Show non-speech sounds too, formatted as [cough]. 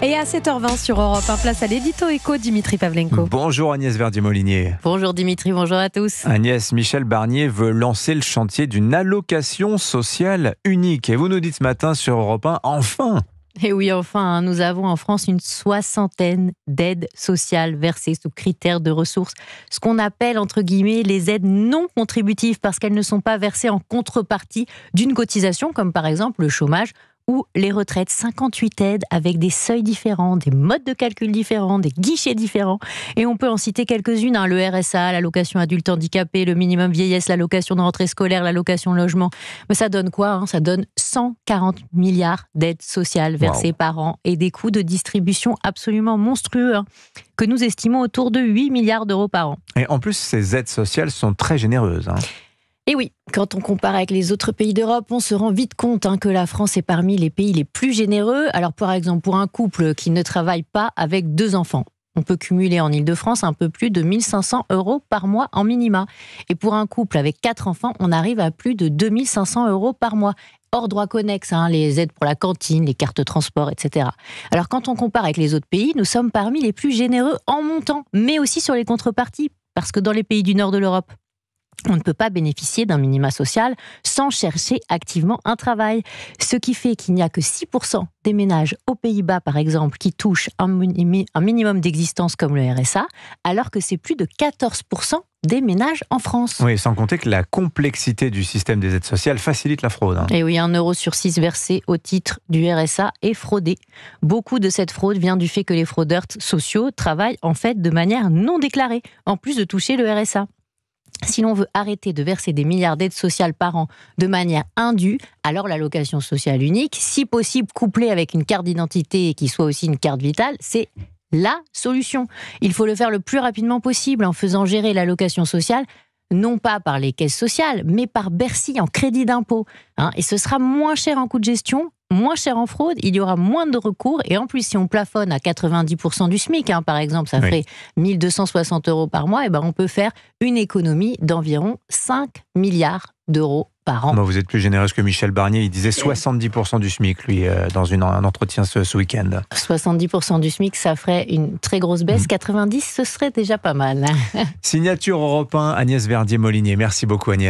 Et à 7h20 sur Europe 1, place à l'édito éco Dimitri Pavlenko. Bonjour Agnès Verdier-Molinier. Bonjour Dimitri, bonjour à tous. Agnès, Michel Barnier veut lancer le chantier d'une allocation sociale unique. Et vous nous dites ce matin sur Europe 1, enfin et oui, enfin, hein, nous avons en France une soixantaine d'aides sociales versées sous critères de ressources, ce qu'on appelle entre guillemets les aides non contributives parce qu'elles ne sont pas versées en contrepartie d'une cotisation, comme par exemple le chômage ou les retraites, 58 aides avec des seuils différents, des modes de calcul différents, des guichets différents. Et on peut en citer quelques-unes, hein, le RSA, l'allocation adulte handicapé, le minimum vieillesse, l'allocation de rentrée scolaire, l'allocation logement. Mais ça donne quoi hein? Ça donne 140 milliards d'aides sociales versées par an et des coûts de distribution absolument monstrueux, hein, que nous estimons autour de 8 milliards d'euros par an. Et en plus, ces aides sociales sont très généreuses. Et oui, quand on compare avec les autres pays d'Europe, on se rend vite compte hein, que la France est parmi les pays les plus généreux. Alors par exemple, pour un couple qui ne travaille pas avec deux enfants, on peut cumuler en Ile-de-France un peu plus de 1500 euros par mois en minima. Et pour un couple avec quatre enfants, on arrive à plus de 2500 euros par mois. Hors droit connexe, hein, les aides pour la cantine, les cartes de transport, etc. Alors quand on compare avec les autres pays, nous sommes parmi les plus généreux en montant, mais aussi sur les contreparties. Parce que dans les pays du nord de l'Europe, on ne peut pas bénéficier d'un minima social sans chercher activement un travail. Ce qui fait qu'il n'y a que 6% des ménages aux Pays-Bas, par exemple, qui touchent un, minimum d'existence comme le RSA, alors que c'est plus de 14% des ménages en France. Oui, sans compter que la complexité du système des aides sociales facilite la fraude. Hein. Et oui, un euro sur six versé au titre du RSA est fraudé. Beaucoup de cette fraude vient du fait que les fraudeurs sociaux travaillent en fait de manière non déclarée, en plus de toucher le RSA. Si l'on veut arrêter de verser des milliards d'aides sociales par an de manière indue, alors l'allocation sociale unique, si possible couplée avec une carte d'identité qui soit aussi une carte vitale, c'est la solution. Il faut le faire le plus rapidement possible en faisant gérer l'allocation sociale non pas par les caisses sociales, mais par Bercy en crédit d'impôt. Hein. et ce sera moins cher en coût de gestion moins cher en fraude, il y aura moins de recours. Et en plus, si on plafonne à 90% du SMIC, hein, par exemple, ça ferait 1260 euros par mois, et ben on peut faire une économie d'environ 5 milliards d'euros par an. vous êtes plus généreuse que Michel Barnier. Il disait 70% du SMIC, lui, euh, dans une, un entretien ce, week-end. 70% du SMIC, ça ferait une très grosse baisse. 90, mmh. ce serait déjà pas mal. [laughs] Signature européen, Agnès Verdier-Molinier. Merci beaucoup, Agnès.